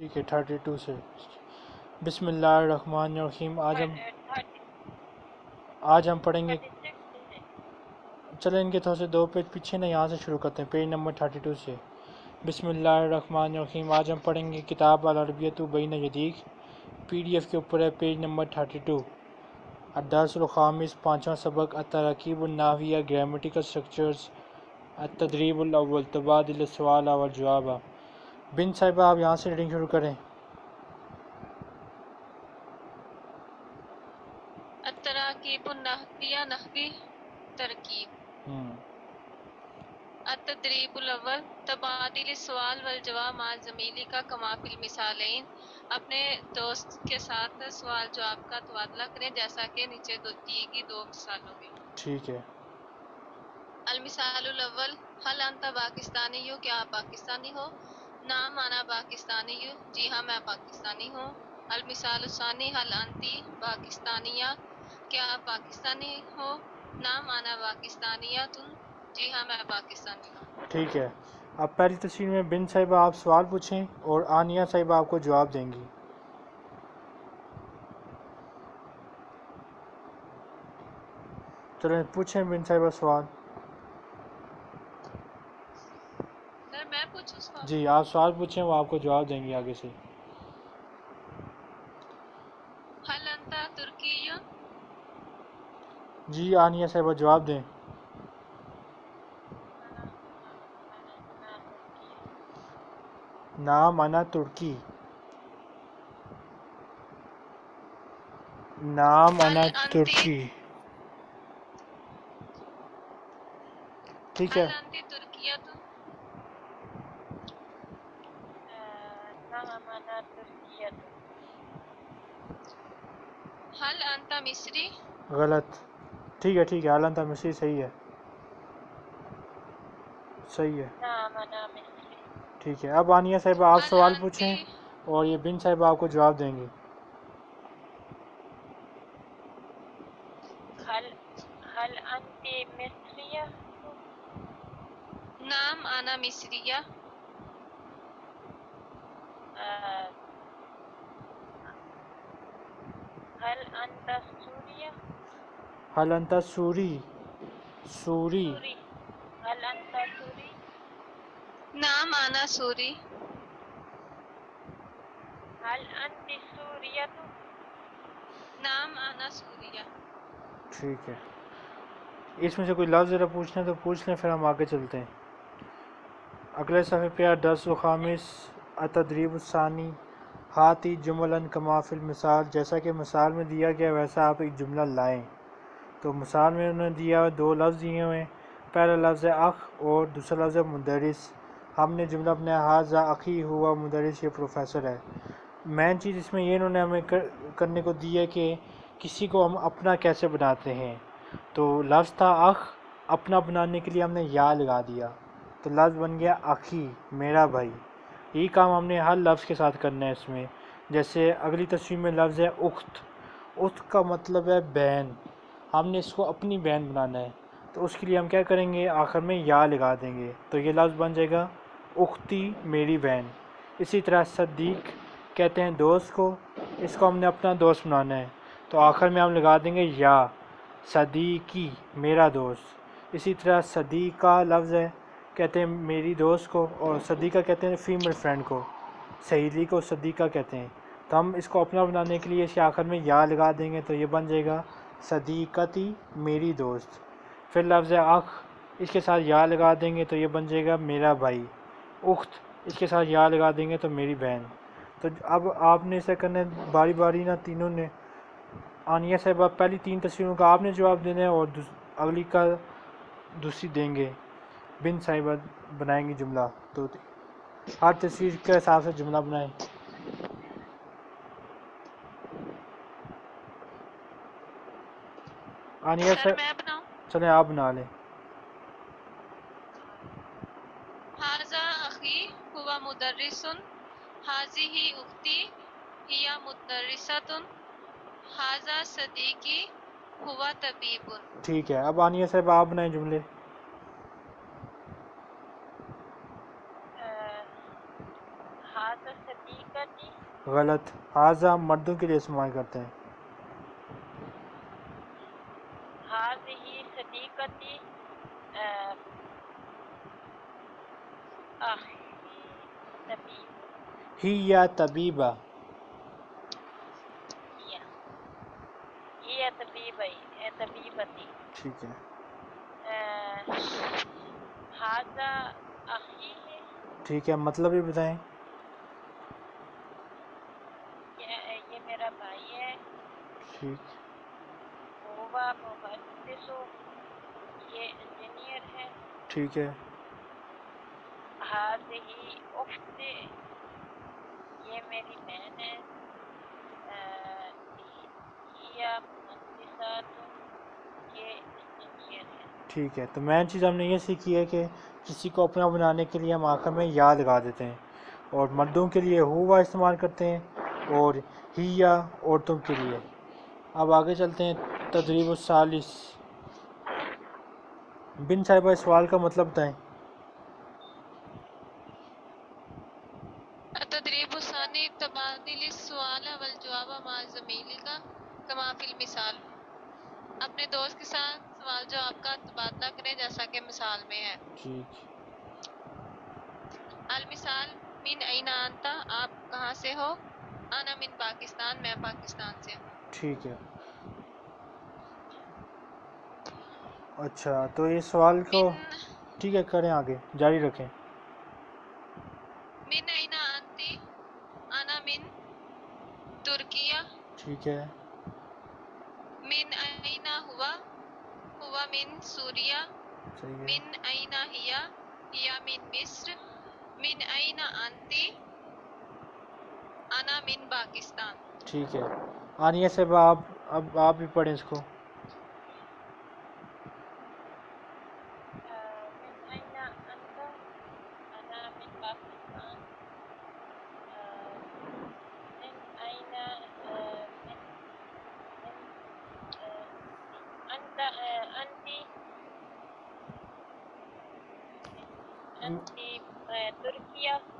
ٹھیک ہے thirty two سے۔ بسم اللہ الرحمن الرحیم۔ آج ہم آج ہم پڑھیں گے چلیں ان کے تھوڑے سے دو پیج پیچھے نا، یہاں سے شروع کرتے ہیں۔ پیج نمبر تھرٹی ٹو سے۔ بسم اللہ الرحمن الرحیم۔ آج ہم پڑھیں گے کتاب العربیت بین جدید پی ڈی ایف کے اوپر ہے پیج نمبر تھرٹی ٹو الدرس الخامس پانچواں سبق، التراکیب الناویہ گرامیٹیکل سٹرکچرز، التدریب الاول، تبادل السوال والجواب۔ بن صاحبہ آپ یہاں سے ریڈنگ شروع کریں۔ التراکیب النحویہ نحوی ترکیب۔ ہم، التدریب الاول تبادل السوال والجواب مع زمیلی کا فی المثالین اپنے دوست کے ساتھ سوال جواب کا تبادلہ کریں جیسا کہ نیچے دو دی گئی دو مثالوں میں۔ ٹھیک ہے۔ المثال الاول حل انت پاکستانی ہو کیا آپ پاکستانی ہو؟ نام آنا پاکستانی ہو جی ہاں میں پاکستانی ہوں۔ المثال الثانی، حل انتی، پاکستانیہ۔ کیا آپ پاکستانی ہو؟ نام آنا پاکستانیہ تم۔ جی ہاں میں پاکستانی ہوں۔ ٹھیک ہے۔ اب پہلی تصویر میں بن صاحبہ آپ سوال پوچھیں اور آنیہ صاحبہ آپ کو جواب دیں گی۔ چلیں، پوچھیں بن صاحبہ سوال سر میں پوچھوں سوال جی آپ سوال پوچھیں وہ آپ کو جواب دیں گی آگے سے۔ حل انت ترکی جی آنیہ صاحبہ جواب دیں۔ نام انا ترکی۔ نام انا ترکی۔ ٹھیک ہے حل انتی ترکیہ تم حل انت مصری؟ غلط۔ ٹھیک ہے ٹھیک ہے حالان تھا مصری صحیح ہے۔ صحیح ہے۔ ٹھیک ہے اب آنیہ صاحبہ آپ هل سوال پوچھیں اور یہ بن صاحبہ آپ کو جواب دیں گے۔ نام آنا مصریہ۔ حل انت سوری سوری۔ نام آنا سوری؟ نام آنا سوریہ ٹھیک ہے۔ اس میں سے کوئی لفظ ذرا پوچھنا ہے تو پوچھ لیں پھر ہم آگے چلتے ہیں۔ اگلے صفحے پہ دس و خامس التدریب الثانی۔ ہاتھی جملاً کما فی المثال جیسا کہ مثال میں دیا گیا، ویسا آپ ایک جملہ لائیں۔ تو مثال میں انہوں نے دیا دو لفظ دیے ہوئے ہیں۔ پہلا لفظ ہے اخ اور دوسرا لفظ ہے مدرس۔ ہم نے جملہ اپنے حاضہ عقی ہوا مدرس یہ پروفیسر ہے۔ مین چیز اس میں یہ انہوں نے ہمیں کرنے کو دی ہے کہ کسی کو ہم اپنا کیسے بناتے ہیں۔ تو لفظ تھا اخ، اپنا بنانے کے لیے ہم نے یا لگا دیا۔ تو لفظ بن گیا اخی، میرا بھائی۔ یہی کام ہم نے ہر لفظ کے ساتھ کرنا ہے اس میں۔ جیسے اگلی تصویر میں لفظ ہے اخت۔ اخت کا مطلب ہے بہن ہم نے اس کو اپنی بہن بنانا ہے۔ تو اس کے لیے ہم کیا کریں گے؟ آخر میں یا لگا دیں گے۔ تو یہ لفظ بن جائے گا اختی میری بہن اسی طرح صدیق کہتے ہیں دوست کو۔ اس کو ہم نے اپنا دوست بنانا ہے۔ تو آخر میں ہم لگا دیں گے یا۔ صدیقی، میرا دوست۔ اسی طرح صدیقہ لفظ ہے۔ کہتے ہیں میری دوست کو اور صدیقہ کہتے ہیں فیمیل فرینڈ کو سہیلی کو صدیقہ کہتے ہیں۔ تو ہم اس کو اپنا بنانے کے لیے اس کے آخر میں یا لگا دیں گے تو یہ بن جائے گا صدیقتی میری دوست۔ پھر لفظ اخ اس کے ساتھ یا لگا دیں گے تو یہ بن جائے گا میرا بھائی۔ اخت اس کے ساتھ یا لگا دیں گے تو میری بہن۔ تو اب آپ نے اسے کرنا ہے باری باری نہ تینوں نے۔ آنیہ صاحبہ پہلی تین تصویروں کا آپ نے جواب دینا ہے اور اگلی کا دوسری دیں گے۔ بن صاحبہ بنائیں گی جملہ تو ہر تصویر کے حساب سے جملہ بنائیں۔ آنیہ سر صاحب میں بناؤں؟ چلیں آپ بنا لیں۔ حاضہ اخی ہوا مدرسن حاضی ہی اختی ہیا مدرسۃن حاضہ صدیقی ہوا طبیب ٹھیک ہے اب آنیہ صاحب آپ بنائیں جملے۔ غلط حاضہ مردوں کے لیے استعمال کرتے ہیں۔ هذه صديقتي آه، أخي طبيب ہی یا طبیبہ۔ هي هي طبيبي آه، طبيبتي ٹھیک ہے۔ آه، هذا أخي ٹھیک ہے مطلب بھی بتائیں یہ یہ میرا بھائی ہے ٹھیک۔ یہ انجینئر ہے۔ ٹھیک ہے۔ هذه أختي یہ میری بہن ہے۔ آه، هي مهندسات یہ انجینئر ہے۔ ٹھیک ہے۔ تو مین چیز ہم نے یہ سیکھی ہے کہ کسی کو اپنا بنانے کے لیے ہم آخر میں یا لگا دیتے ہیں اور مردوں کے لیے ہوا استعمال کرتے ہیں اور ہی یا عورتوں کے لیے۔ اب آگے چلتے ہیں تدریب الثالث۔ بن صاحبہ اس سوال کا مطلب بتائیں التدريب الثاني تبادل السؤال والجواب مع زميلك كما في المثال اپنے دوست کے ساتھ سوال جواب کا تبادلہ کریں جیسا کہ مثال میں ہے ٹھیک المثال من این انتا آپ کہاں سے ہو انا من پاکستان میں پاکستان سے ہوں ہے اچھا تو اس سوال کو ٹھیک ہے کریں آگے جاری رکھیں۔ من این انتی انا من ترکیہ۔ ٹھیک ہے۔ من این ہوا ہوا من صحیح ہے۔ من این ہیا ہیا من مصر۔ من این انتی انا من پاکستان۔ ٹھیک ہے۔ آنیہ صاحب آپ اب آپ بھی پڑھیں اس کو۔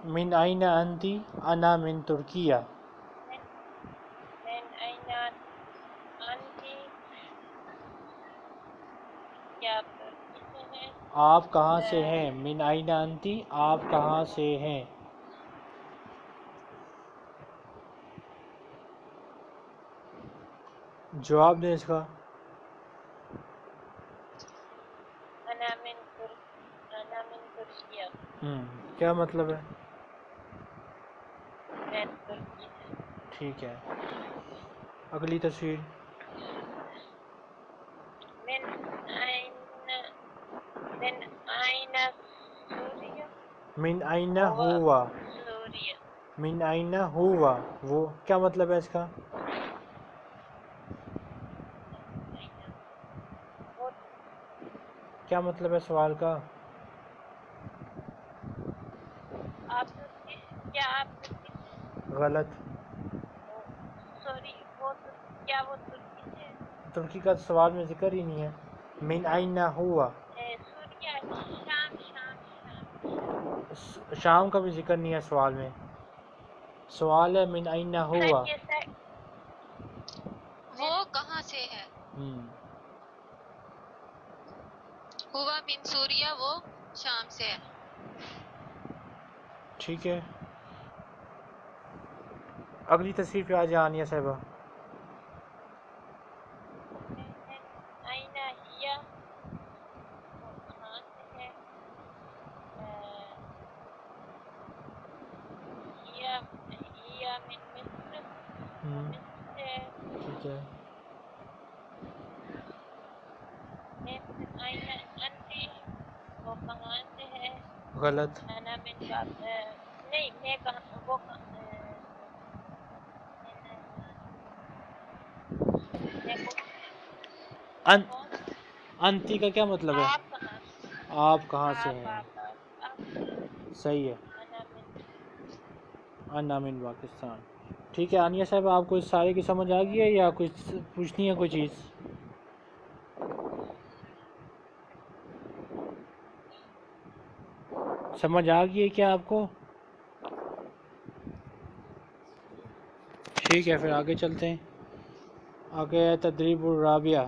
من آئینہ انتی انا من ترکیہ من من أين أنت کیا آپ ترکی سے ہیں آپ کہاں سے ہیں؟ من آئینہ انتی آپ کہاں سے ہیں؟ جواب دیں اس کا۔ کیا مطلب ہے؟ ٹھیک ہے۔ اگلی تصویر من أين من أين سوريا من آئینہ ہوا؟ من آئینہ ہوا؟ وہ کیا مطلب ہے اس کا؟ کیا مطلب ہے سوال کا؟ غلط۔ ترکی کا سوال میں ذکر ہی نہیں ہے۔ من آئینہ ہوا اے، سوریا شام شام شام س- شام کا بھی ذکر نہیں ہے سوال میں۔ سوال ہے من آئینہ ہوا؟ وہ کہاں سے ہے؟ ہوا من سوریا وہ شام سے ہے۔ ٹھیک ہے۔ اگلی تصویر پہ آ جائیں آنیہ صاحبہ أين هي وہ کہاں سے ہے اے، هي هي من مصر ہم، مصر سے ہے ٹھیک ہے من أين أنت وہ کہاں سے ہے غلط أنا من باب نہیں میں کہاں وہ کہاں- میں کو- ان کون انتی کا کیا مطلب ہے؟ آپ کہاں سے ہیں؟ صحیح ہے۔ انا من پاکستان۔ ٹھیک ہے آنیہ صاحب، آپ کو اس سارے کی سمجھ آ گئی ہے یا کچھ پوچھنی ہے کوئی چیز؟ سمجھ آ گئی ہے کیا آپ کو؟ ٹھیک ہے، پھر آگے چلتے ہیں۔ آگے ہے تدریب الرابعہ۔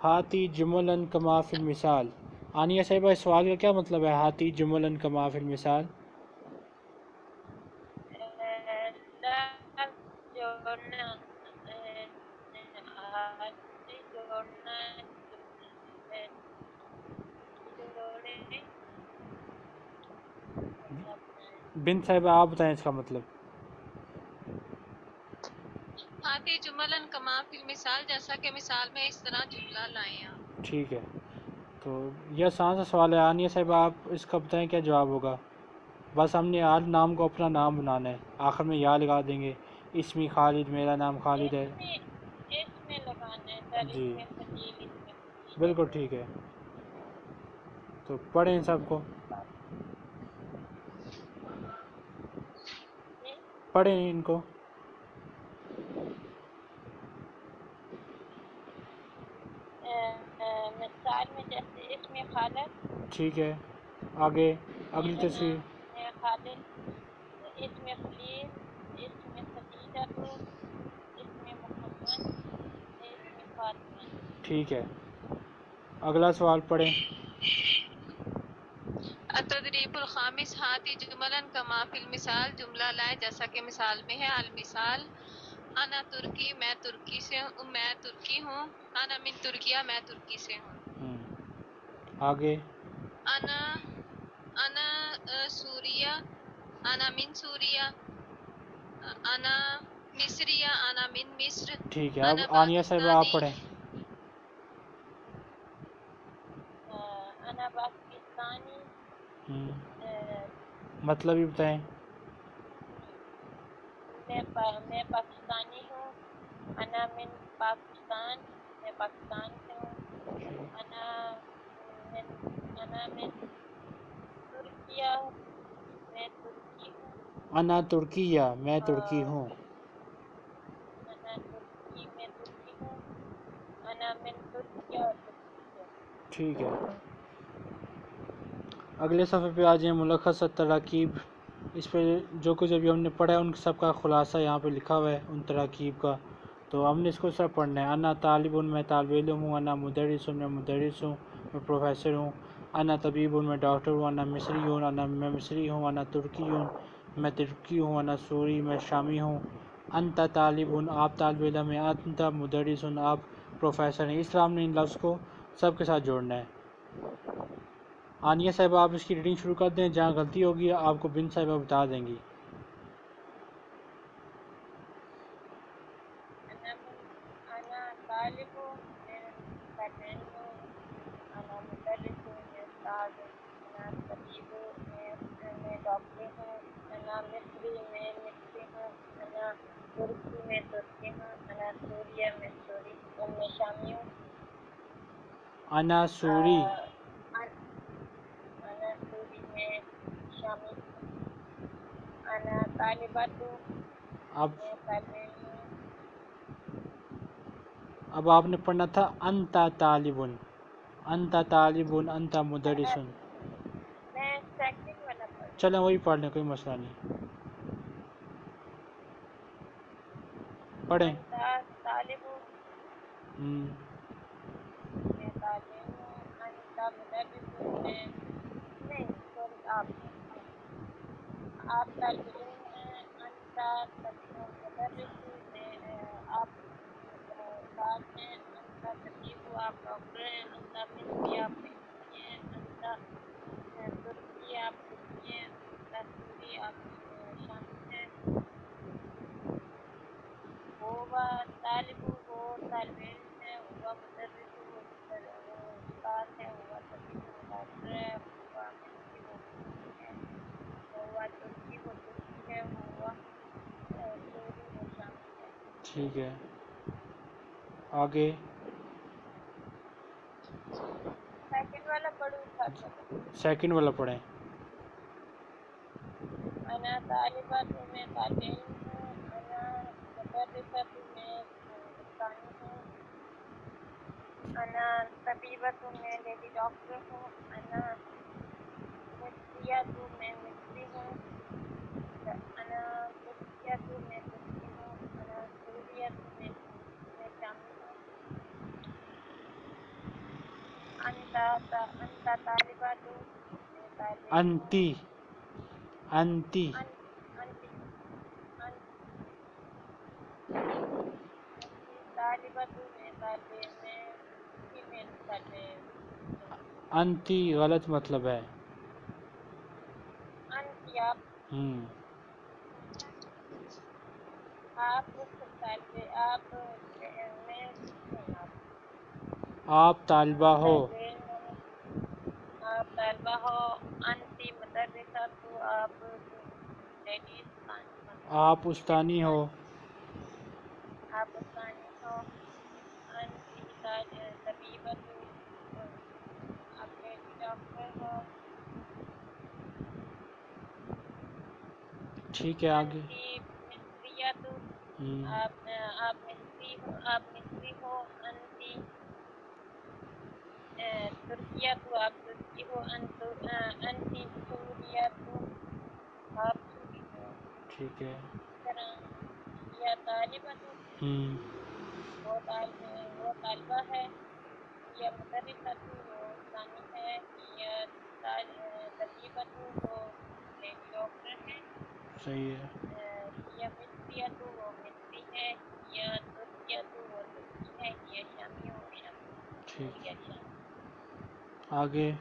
ہاتھی جملن کما فی المثال۔ آنیہ صاحبہ، اس سوال کا کیا مطلب ہے؟ ہاتھی جملن کما فی المثال لفظ جوڑنا حاضری جوڑنا جوڑے بن صاحبہ آپ بتائیں اس کا مطلب۔ ہاتھی جملن کما فی مثال جیسا کہ مثال میں اس طرح جملہ لائیں آپ ٹھیک ہے۔ تو یہ آسان سا سوال ہے۔ آنیہ صاحبہ آپ اس کا بتائیں کیا جواب ہوگا؟ بس ہم نے آج نام کو اپنا نام بنانا ہے۔ آخر میں یا لگا دیں گے۔ اسمی خالد میرا نام خالد ہے۔ جی۔ بالکل ٹھیک ہے۔ تو پڑھیں سب کو۔ پڑھیں ان کو میں جیسے اس میں خالد ٹھیک ہے آگے اگلی تصویر خالد اس میں خلیل اس میں اس میں محمد اس میں فاطمہ ٹھیک ہے اگلا سوال پڑھیں التدریب الخامس ہاتھی جملن کما فی المثال جملہ لائے جیسا کہ مثال میں ہے المثال انا ترکی میں ترکی سے ہوں میں ترکی ہوں انا من ترکیہ میں ترکی سے ہوں۔ آگے انا انا آ، سوریہ انا من سوریہ انا مصریہ انا من مصر ٹھیک ہے اب آنیہ صاحبہ آپ۔ پڑھیں انا پاکستانی۔ اے، مطلب ہی بتائیں۔ میں پا- میں پاکستانی ہوں۔ انا من پاکستان میں پاکستان سے ہوں۔ انا من انا من ترکیہ میں ترکی ہوں۔ انا ترکیہ میں ترکی ہوں۔ انا ترکی میں ترکی ہوں۔ انا من ترکیہ ترکی سے۔ ٹھیک ہے۔ اگلے صفحے پہ آ جائیں ملخص تراکیب اس پہ جو کچھ ابھی ہم نے پڑھا ہے، ان سب کا خلاصہ یہاں پہ لکھا ہوا ہے، ان تراکیب کا۔ تو ہم نے اس کو سب پڑھنا ہے۔ انا طالب ان میں طالب علم ہوں، انا مدرس ہوں، میں مدرس ہوں، میں پروفیسر ہوں۔ انا طبیب میں ڈاکٹر ہوں، انا مصری ہوں، انا میں مصری ہوں، انا ترکی ہوں، میں ترکی ہوں، انا سوری، میں شامی ہوں۔ انت طالب آپ طالب علم ہیں، انت مدرس آپ پروفیسر ہیں۔ اس طرح ہم نے ان لفظ کو سب کے ساتھ جوڑنا ہے۔ آنیہ صاحبہ آپ اس کی ریڈنگ شروع کر دیں، جہاں غلطی ہوگی، آپ کو بن صاحبہ بتا دیں گی۔ انا من طالبات ہوں اب اب آپ نے پڑھنا تھا انتا طالب انتا طالب انتا مدرس چلیں وہی پڑھ لیں کوئی مسئلہ نہیں۔ پڑھیں۔ آپ۔ آپ طالب علم ہیں انتا طب- مدرس میں آپ استاد ہیں انتا طبیب ہوں آپ ڈاکٹر ہیں انتا مصری آپ مصری ہیں انتا ترکی آپ ترکی ہیں انتا سوری آپ اے، شامی ہیں۔ ہوا طالب وہ طالب علم ہے ہوا مدرس وہ استاد ہے ہوا طبیب وہ ڈاکٹر ہے ہوا مصری وہ مصری ہے ہوا ترکی وہ ترکی ہے ہوا اے، سوری وہ شامی ہے ٹھیک ہے۔ آگے۔ سیکنڈ والا پڑھوں تھرڈ والا سیکنڈ والا پڑھیں۔ انا طالبات میں طالب ہوں۔ انا مدرسات ہوں میں استانی ہوں انا طبیبت میں لیڈی ڈاکٹر ہوں۔ انا مصریات میں مصری ہوں۔ انا ہوں میں ترکی ہوں انا تا انت طالبہ تو میں طالب انتی انتی انتی غلط مطلب ہے۔ آپ آپ طالبہ ہو۔ آپ مدرسہ تو استانی ہو۔ آپ استانی ہو۔ انتی طبیبہ تو آپ لیڈی ڈاکٹر ہو۔ ٹھیک ہے آگے۔ انتی مصریہ تو ہم آپ آپ مصری ہو آپ مصری ہو۔ انتی ترکیہ تو آپ ترکی ہو انتی سوریہ تو آپ ٹھیک ہے۔ یا طالبہ تو وہ طالب طالبہ ہے یا مدرسہ تو وہ ثانی ہے یا طبیبہ تو وہ ڈاکٹر ہے صحیح ہے۔ یا مصریہ تو وہ مصری ہے یا ترکیہ تو وہ ترکی ہے یا شامی ہو شامی ٹھیک۔ یا شامی آگے۔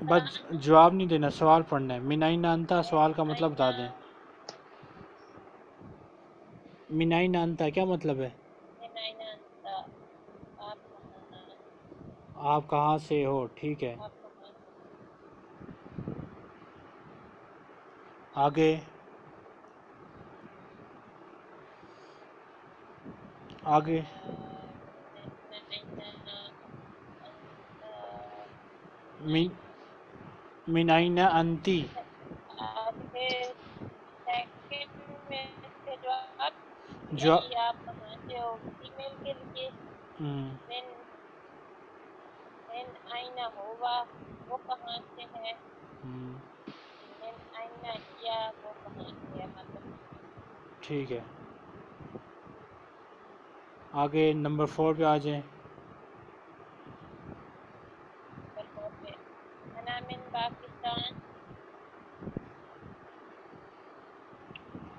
بس جواب نہیں دینا سوال پڑھنا ہے۔ منائن انتا سوال کا مطلب بتا دیں۔ منائن انتا کیا مطلب ہے من أين أنت آپ کہاں آپ کہاں سے ہو؟ ٹھیک ہے۔ آگے۔ آگے۔ منائن انتی۔ جو آپ کے لیے أين وہ کہاں سے ہے؟ من أين هي وہ کہاں سے ہے؟ مطلب ٹھیک ہے۔ آگے نمبر فور پہ آ جائیں نمبر فور پہ أنا من پاکستان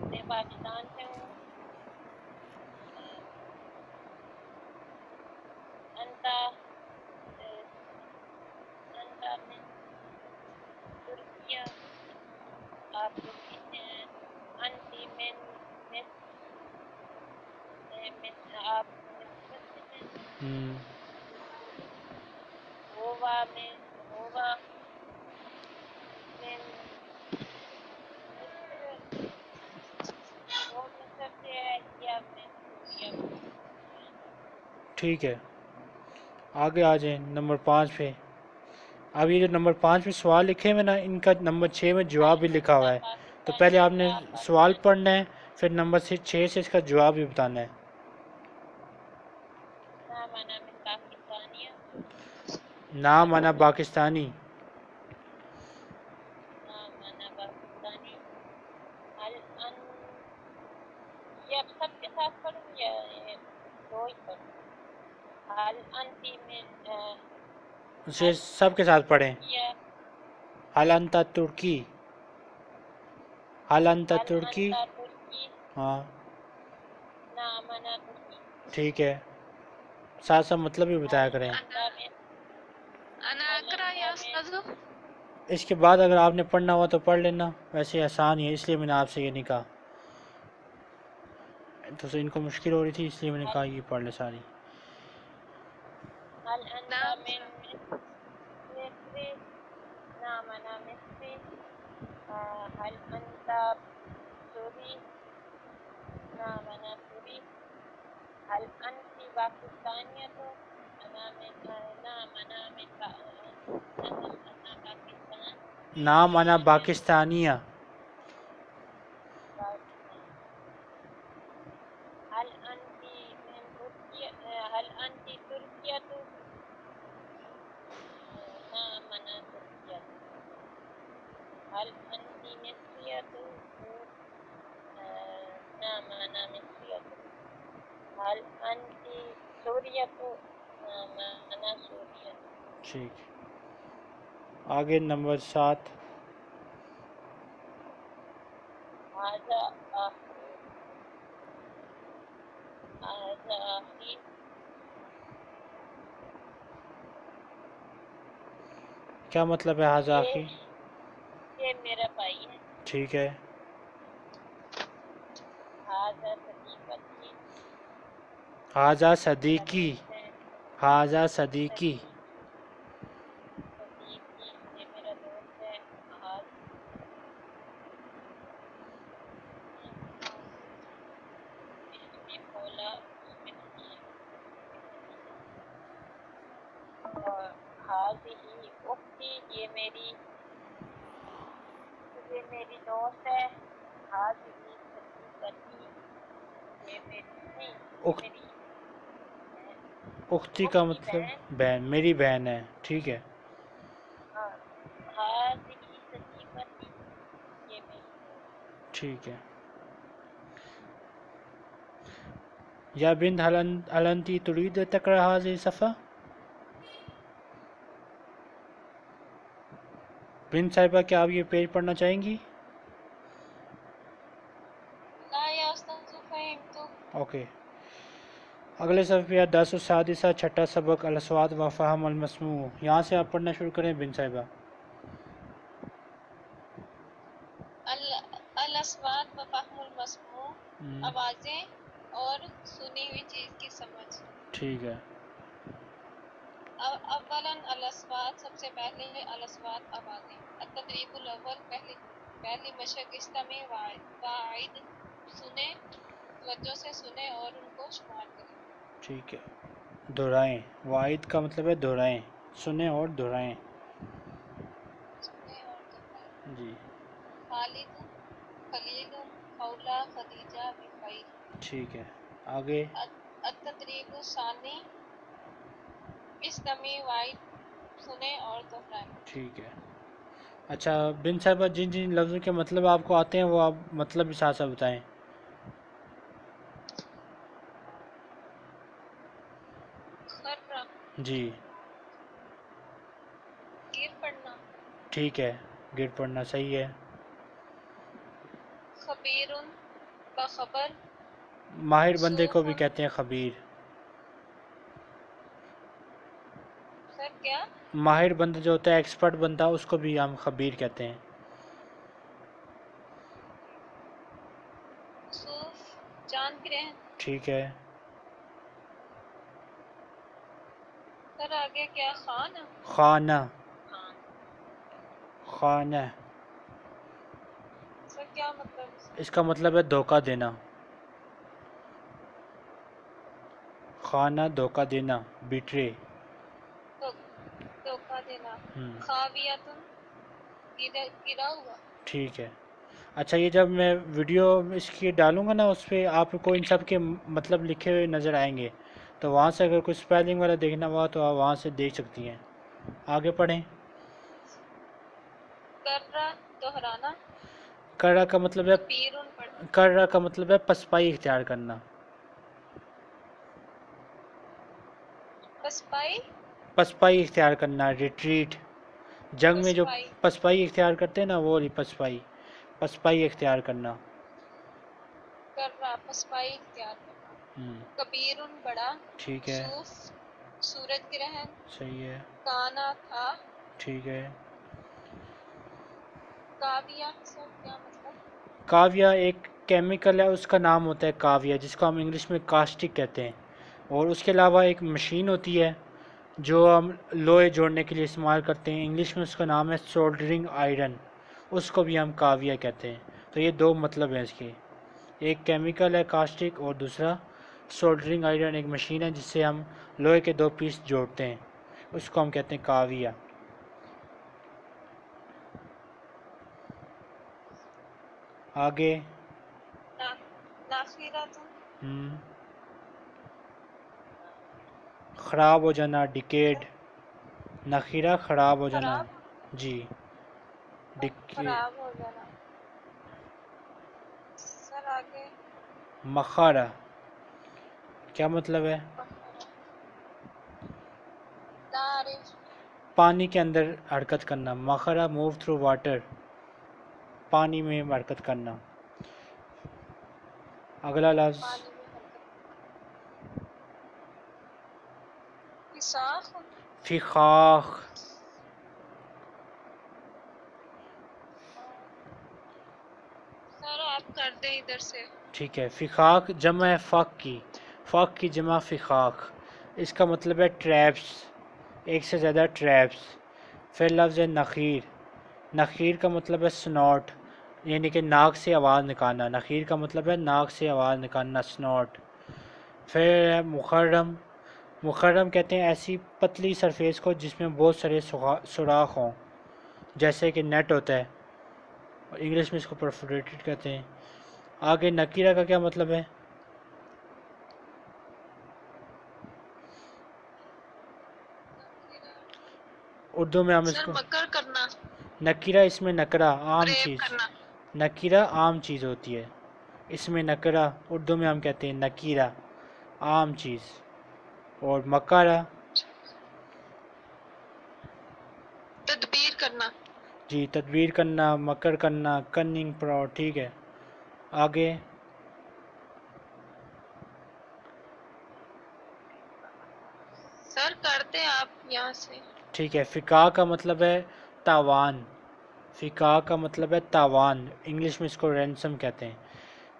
میں پاکستان سے ہوں انتا انتا من ترکیہ آپ ترکی سے ہیں انتی من مصر مصر آپ مصر سے ہیں ہم، ہوا میں ہوا من مصر وہ مصر سے ہے یا من سوریہ ٹھیک ہے۔ آگے آ جائیں نمبر پانچ پہ۔ اب یہ جو نمبر پانچ پہ سوال لکھے ہوئے نا ان کا نمبر چھ میں جواب بھی لکھا ہوا ہے۔ تو پہلے آپ نے سوال پڑھنا ہے پھر نمبر سے چھ سے اس کا جواب بھی بتانا ہے۔ نام انا پاکستانی نام أنا پاکستانی هل ان یہ اب سب کے ساتھ پڑھوں یا یہ دو ہی پڑھوں هل انتی من اسے سب کے ساتھ پڑھیں۔ انتا ترکی۔ هل ترکی۔ ہاں۔ ٹھیک ہے۔ ساتھ ساتھ مطلب بھی بتایا کریں۔ اس کے بعد اگر آپ نے پڑھنا ہوا تو پڑھ لینا۔ ویسے آسان ہی ہے اس لیے میں نے آپ سے یہ نہیں کہا۔ تو ان کو مشکل ہو رہی تھی اس لیے میں نے کہا یہ پڑھ لے ساری هل انت نعم. من مصر مصري نعم أنا مصري آه، هل أنت سوري نعم أنا سوري هل أنت باكستانية أنا من نعم أنا من با... أنا باكستان نام انا پاکستانیہ باكستان هل أنت من تركيا آه، هل أنت تركية تربية هل أنت مصرية؟ آه، نعم أنا مصرية هل أنت سورية؟ نعم أنا سورية ٹھیک هذا أخي کیا مطلب ہے حاضر آخی یہ میرا بھائی ہے۔ ٹھیک ہے۔ حاضہ صدیقی۔ صدیقی صدیقی یہ میرا دوست ہے آج اس میں کھولا اس میں نہیں اور حاضی اختی یہ میری یہ میری دوست ہے صدیقتی یہ میری نہیں یہ اخت- میری اختی کا مطلب بہن میری بہن ہے ٹھیک ہے میری ٹھیک ہے یا هل انت تريد تقرأ هذه الصفحة بنت صاحبہ کیا آپ یہ پیج پڑھنا چاہیں گی؟ اوکے۔ اگلے صفحہ دس و سادسہ چھٹا سبق الاسواد و فہم المسموع۔ یہاں سے آپ پڑھنا شروع کریں بن صاحبہ۔ ال- الاسوات و فہم المسموع آوازیں اور سنی ہوئی چیز کی سمجھ۔ ٹھیک ہے۔ اولاً الاسوات سب سے پہلے الاسوات آوازیں التدریب الاول پہلی پہلی مشق واحد سنیں توجہ سے سنیں اور ان کو شمار کریں۔ ٹھیک ہے دہرائیں۔ واحد کا مطلب ہے دہرائیں سنیں اور دہرائیں۔ جی۔ خالد خلیل خولا خدیجہ ٹھیک ہے آگے۔ التدریب ثانی استمی واحد سنیں اور دہرائیں۔ ٹھیک ہے۔ اچھا بن صاحبہ جن جن لفظوں کے مطلب آپ کو آتے ہیں وہ آپ مطلب بھی ساتھ ساتھ بتائیں۔ جی۔ گر پڑنا ٹھیک ہے گر پڑنا صحیح ہے۔ خبیر بخبر۔ ماہر بندے کو بھی۔ کہتے ہیں خبیر سر کیا؟ ماہر بندہ جو ہوتا ہے ایکسپرٹ بندہ اس کو بھی ہم خبیر کہتے ہیں۔ ٹھیک ہے۔ سر آگے کیا؟ خان خانہ۔ خان خانہ۔ سر کیا مطلب اس کا؟ اس کا مطلب ہے دھوکہ دینا۔ خانہ دھوکہ دینا۔ بیٹرے دھو- دھوکہ دینا ہم خاویتن گرا گرا ہوا۔ ٹھیک ہے۔ اچھا یہ جب میں ویڈیو اس کی ڈالوں گا نا اس پہ آپ کو ان سب کے مطلب لکھے ہوئے نظر آئیں گے۔ تو وہاں سے اگر کوئی اسپیلنگ والا دیکھنا ہوا تو آپ وہاں سے دیکھ سکتی ہیں۔ آگے پڑھیں۔ کرا دہرانا کرا کا مطلب ہے کرا کا مطلب ہے پسپائی اختیار کرنا۔ پسپائی؟ پسپائی اختیار کرنا ریٹریٹ جنگ میں جو پسپائی۔ اختیار کرتے ہیں نا وہ پسپائی۔ پسپائی اختیار کرنا۔ پسپائی اختیار کرنا۔ ہم، کبیرن بڑا ٹھیک ہے۔ سورج گرہن صحیح ہے۔ کانا تھا۔ ٹھیک ہے۔ کاویہ کیا مطلب؟ کاویہ ایک کیمیکل ہے اس کا نام ہوتا ہے کاویہ جس کو ہم انگلش میں کاسٹک کہتے ہیں۔ اور اس کے علاوہ ایک مشین ہوتی ہے۔ جو ہم لوہے جوڑنے کے لیے استعمال کرتے ہیں انگلش میں اس کا نام ہے سولڈرنگ آئرن اس کو بھی ہم کاویہ کہتے ہیں۔ تو یہ دو مطلب ہیں اس کے۔ ایک کیمیکل ہے کاسٹک اور دوسرا سولڈرنگ آئرن ایک مشین ہے جس سے ہم لوہے کے دو پیس جوڑتے ہیں۔ اس کو ہم کہتے ہیں کاویہ۔ آگے۔ ہم، خراب ہو جانا ڈکیڈ نخیرہ خراب ہو جانا۔ جی۔ ڈکی خراب ہو جانا۔ سر آگے۔ مخارا کیا مطلب ہے؟ پانی کے اندر حرکت کرنا۔ مخارا موو تھرو واٹر پانی میں حرکت کرنا۔ اگلا لفظ پانی میں حرکت فساخ فخاخ سر آپ کر دیں ادھر سے ٹھیک ہے فخاق جمع ہے فق کی فق کی جمع فخاق اس کا مطلب ہے ٹریپس ایک سے زیادہ ٹریپس پھر لفظ ہے نخیر نخیر کا مطلب ہے سنوٹ یعنی کہ ناک سے آواز نکالنا نخیر کا مطلب ہے ناک سے آواز نکالنا سنوٹ پھر ہے مخرم مخرم کہتے ہیں ایسی پتلی سرفیس کو جس میں بہت سارے سوراخ ہوں جیسے کہ نیٹ ہوتا ہے۔ اور انگلش میں اس کو پرفوریٹڈ کہتے ہیں۔ آگے نکیرہ کا کیا مطلب ہے؟ اردو میں ہم اس کو کرنا۔ نکیرہ اس میں نکرہ عام چیز۔ نکیرہ عام چیز ہوتی ہے۔ اس میں نکرہ اردو میں ہم کہتے ہیں نکیرہ عام چیز۔ اور مکارہ تدبیر کرنا۔ جی تدبیر کرنا مکر کرنا کننگ پراؤ ٹھیک ہے۔ آگے۔ سر کر دیں آپ یہاں سے۔ ٹھیک ہے فقہ کا مطلب ہے تاوان۔ فقہ کا مطلب ہے تاوان۔ انگلش میں اس کو رینسم کہتے ہیں۔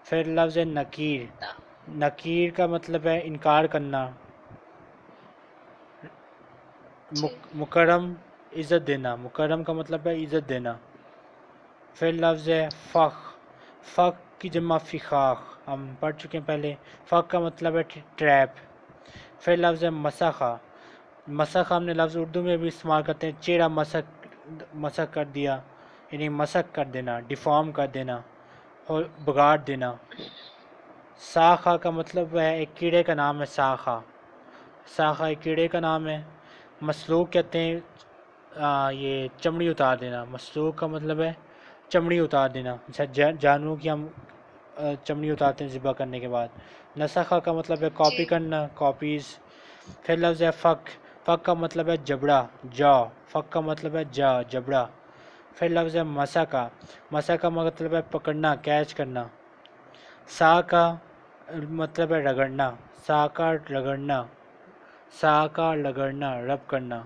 پھر لفظ ہے نکیر۔ نکیر کا مطلب ہے انکار کرنا۔ مکرم عزت دینا۔ مکرم کا مطلب ہے عزت دینا۔ پھر لفظ ہے فخ۔ فخ کی جمع فخاخ۔ ہم پڑھ چکے ہیں پہلے۔ فخ کا مطلب ہے ٹریپ۔ پھر لفظ ہے مسخہ۔ مسخ ہم نے لفظ اردو میں بھی استعمال کرتے ہیں۔ چہرہ مسک مسک کر دیا۔ یعنی مسک کر دینا ڈیفارم کر دینا اور بگاڑ دینا۔ ساخا کا مطلب ہے ایک کیڑے کا نام ہے ساخا ساخا ایک کیڑے کا نام ہے۔ مسلوق کہتے ہیں آ, یہ چمڑی اتار دینا۔ مسلوق کا مطلب ہے چمڑی اتار دینا۔ جیسے جا- جانوروں کی ہم چمڑی اتارتے ہیں ذبح کرنے کے بعد۔ نسخہ کا مطلب ہے کاپی جی۔ کرنا کاپیز پھر لفظ ہے فک فک کا مطلب ہے جبڑا جا۔ فک کا مطلب ہے جا جبڑا۔ پھر لفظ ہے مسا کا۔ مسا کا مطلب ہے پکڑنا کیچ کرنا۔ سا کا مطلب ہے رگڑنا۔ سا کا رگڑنا۔ سا کا رگڑنا رب کرنا۔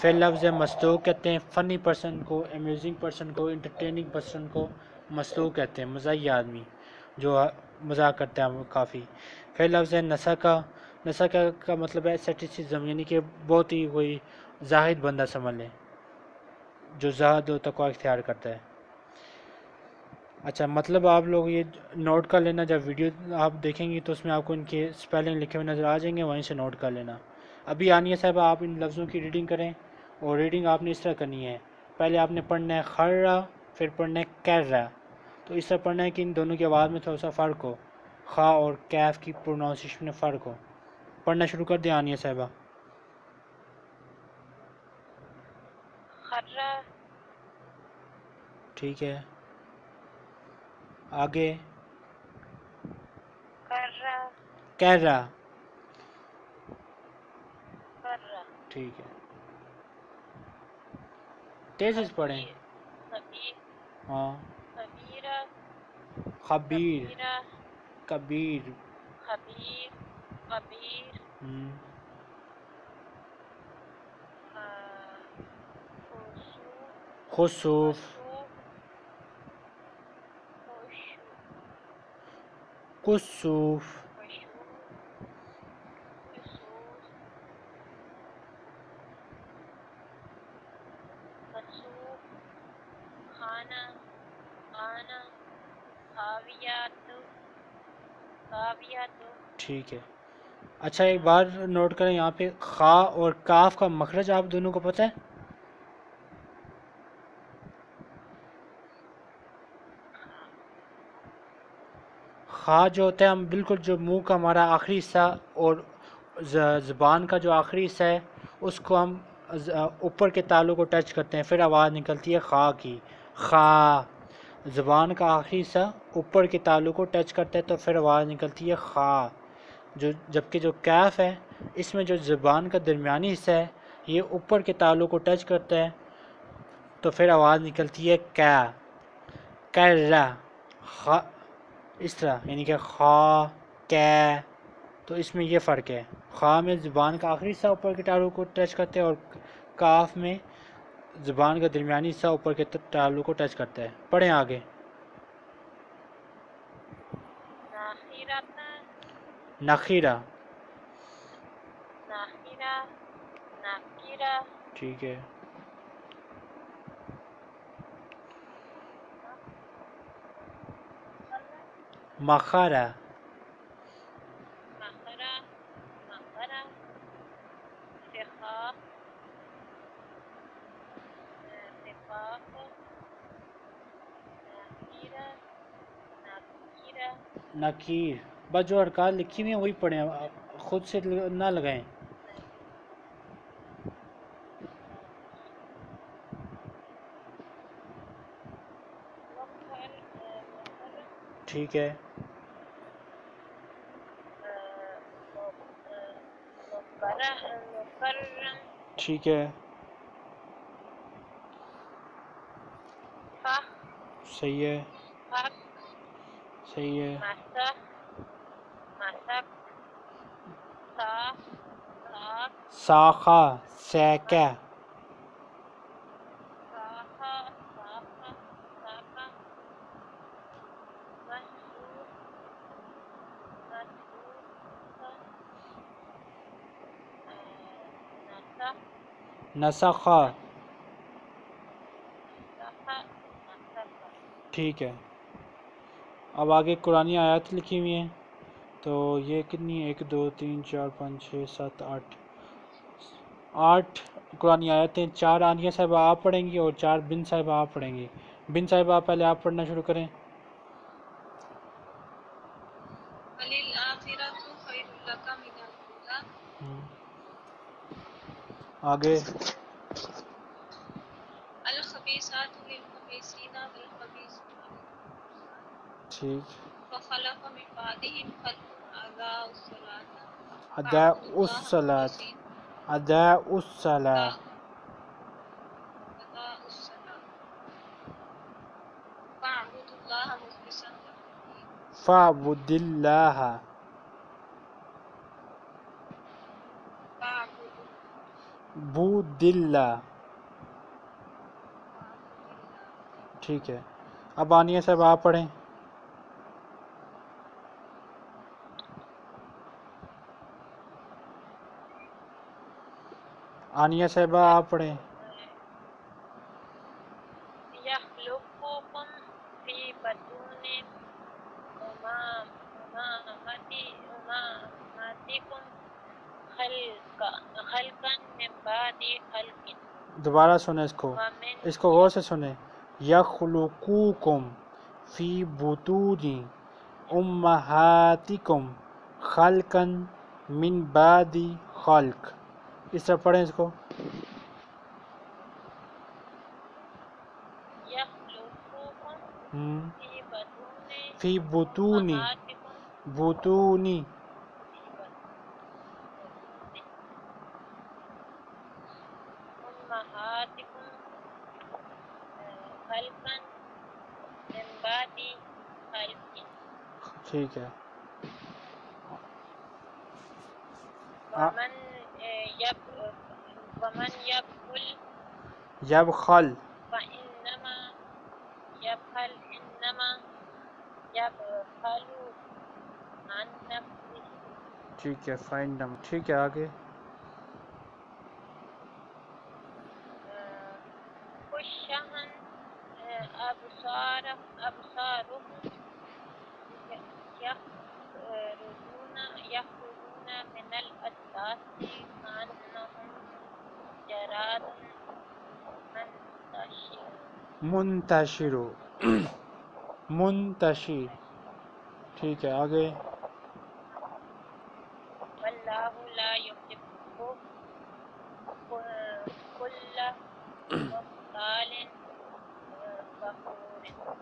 پھر لفظ ہے مصدوق کہتے ہیں، فنی پرسن کو امیوزنگ پرسن کو انٹرٹیننگ پرسن کو مصدوق کہتے ہیں، مزاحیہ آدمی جو مذاق کرتا ہے کافی۔ پھر لفظ ہے نسا کا نسا کا کا مطلب ہے سیٹیسزم یعنی کہ بہت ہی کوئی زاہد بندہ سمجھ لیں جو زاہد و تقوی اختیار کرتا ہے۔ اچھا مطلب آپ لوگ یہ نوٹ کر لینا، جب ویڈیو آپ دیکھیں گی تو اس میں آپ کو ان کے سپیلنگ لکھے ہوئے نظر آ جائیں گے، وہیں سے نوٹ کر لینا۔ ابھی آنیہ صاحبہ آپ ان لفظوں کی ریڈنگ کریں اور ریڈنگ آپ نے اس طرح کرنی ہے۔ پہلے آپ نے پڑھنا ہے خرا پھر پڑھنا ہے کیرا تو اس طرح پڑھنا ہے کہ ان دونوں کی آواز میں تھوڑا سا فرق ہو۔ خا اور کیف کی پروناؤنسیشن میں فرق ہو۔ پڑھنا شروع کر دیں آنیہ صاحبہ۔ ٹھیک ہے۔ آگے۔ کرہ کیرا ٹھیک ہے۔ تیز پڑھیں۔ ہاں۔ خبیر۔ کبیر۔ خبیر۔ خبیر خصوص خصوف کسوف۔ ٹھیک ہے۔ اچھا ایک بار نوٹ کریں، یہاں پہ خا اور کاف کا مخرج آپ دونوں کو پتہ ہے؟ خا جو ہوتا ہے، ہم بالکل جو منہ کا ہمارا آخری حصہ اور زبان کا جو آخری حصہ ہے، اس کو ہم اوپر کے تالوں کو ٹچ کرتے ہیں، پھر آواز نکلتی ہے خا کی۔ خا، زبان کا آخری حصہ اوپر کے تالوں کو ٹچ کرتا ہے تو پھر آواز نکلتی ہے خا۔ جو جبکہ جو کیف ہے، اس میں جو زبان کا درمیانی حصہ ہے، یہ اوپر کے تالوں کو ٹچ کرتا ہے، تو پھر آواز نکلتی ہے کیا کر خا اس طرح یعنی کہ خا کی تو اس میں یہ فرق ہے۔ خا میں زبان کا آخری حصہ اوپر کے تالوں کو ٹچ کرتے ہیں اور کاف میں زبان کا درمیانی حصہ اوپر کے تالوں کو ٹچ کرتا ہے۔ پڑھیں آگے۔ نخیرہ ناخرة ناكرة ٹھیک ہے مخرہ مخرة مخرة فخاخ فخاخ ناخرة ناكرة نکیر بس جو حرکات لکھی ہوئی ہیں وہی پڑھیں خود سے نہ لگائیں۔ ٹھیک ہے۔ ٹھیک ہے۔ فخ صحیح ہے۔ فخ صحیح ہے مسخ مسخ صاف صاف ساخا سیکہ۔ صاحا صافا صافا مسعود مسعود نسخ نسخہ۔ نسخ نسخ ٹھیک ہے۔ اب آگے قرآن آیات لکھی ہوئی ہیں۔ تو یہ کتنی ایک دو تین چار پانچ چھ سات آٹھ۔ آٹھ قرآن آیتیں چار آنیہ صاحبہ آپ پڑھیں گی اور چار بن صاحبہ آپ پڑھیں گی بن صاحبہ آپ پہلے آپ پڑھنا شروع کریں۔ آگے۔ ٹھیک۔ ادا الصلاة. ادا الصلاة. الله بود اللہ. ٹھیک ہے. اب آنیہ صاحب آپ پڑھیں۔ آنیہ صاحبہ آپ پڑھیں يخلقكم في بطون أمام أمامتي أماماتكم خلقا خلقا من بعد خلق دوبارہ سنیں اس کو اس کو غور سے سنیں یخلقوکم فی بطون امہاتکم خلقا من بعد خلق اس طرح پڑھیں اس کو۔ فی بطون أمهاتكم بطونی۔ في بطون أمهاتكم آه، خلقا من بعد خلق ٹھیک ہے ومن آه، يب ومن يبخل یبخل فإنما يبخل إنما يبخل عن نفسه. ٹھیک ہے فائنڈم ٹھیک ہے آگے۔ منتشر منتشر۔ ٹھیک ہے آگے۔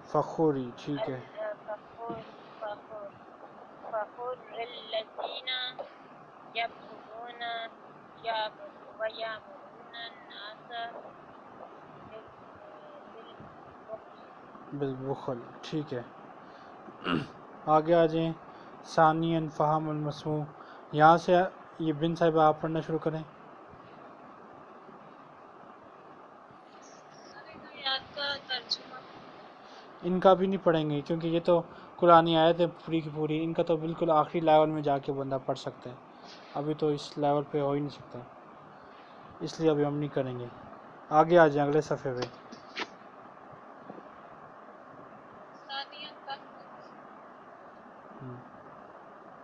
فخوری ٹھیک ہے۔ فخور۔ الناس۔ بالبخل ٹھیک ہے۔ آگے آ جائیں۔ ثانین فہم المسموع۔ یہاں سے یہ بن صاحبہ آپ پڑھنا شروع کریں۔ ان کا بھی نہیں پڑھیں گے کیونکہ یہ تو قرآن آیت ہے پوری کی پوری۔ ان کا تو بالکل آخری لیول میں جا کے بندہ پڑھ سکتا ہے۔ ابھی تو اس لیول پہ ہو ہی نہیں سکتا۔ اس لیے ابھی ہم نہیں کریں گے۔ آگے آ جائیں اگلے صفحے پہ ثانیہ فهم ہم،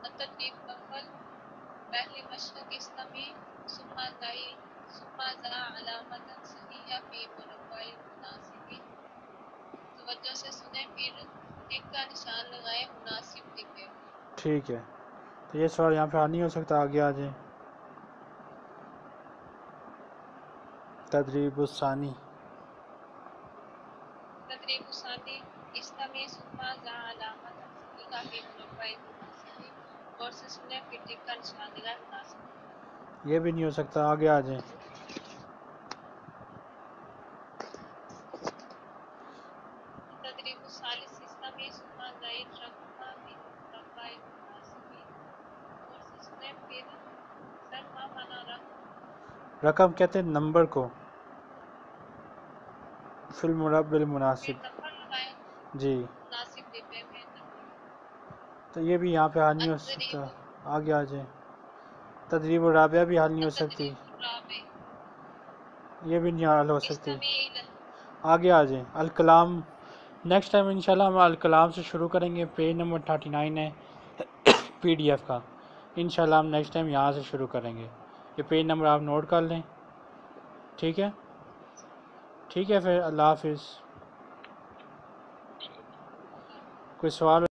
التدریب اول پہلی مشق استمی ثم ذائی ثم ذا علامت صحیحہ فی مربع مناسبی توجہ سے سنیں پھر ٹک کا نشان لگائیں مناسب لکھیں ٹھیک ہے۔ تو یہ سوال یہاں پہ آ نہیں ہو سکتا آگے آ جائیں۔ تدریب الثانی۔ تدریب ذا علامت مناسب یہ بھی نہیں ہو سکتا آگے آ جائیں تدریب الثالث استمی ثم زائد رقم فی مربع مناسبی غور سے سنیں پھر سر ما مانا رقم کہتے ہیں نمبر کو۔ فی المربع پھر المناسب۔ نمبر لگائیں جی۔ تو یہ بھی یہاں پہ حل نہیں ہو سکتا۔ آگے آ جائیں۔ تدریب الرابعہ بھی حل نہیں ہو سکتی۔ یہ بھی نہیں حل ہو سکتی۔ آگے آ جائیں۔ الکلام۔ نیکسٹ ٹائم انشاءاللہ ہم الکلام سے شروع کریں گے۔ پیج نمبر 39 ہے۔ پی ڈی ایف کا۔ انشاءاللہ ہم نیکسٹ ٹائم یہاں سے شروع کریں گے۔ یہ پیج نمبر آپ نوٹ کر لیں۔ ٹھیک ہے؟ ٹھیک ہے، پھر اللہ حافظ۔ کوئی سوال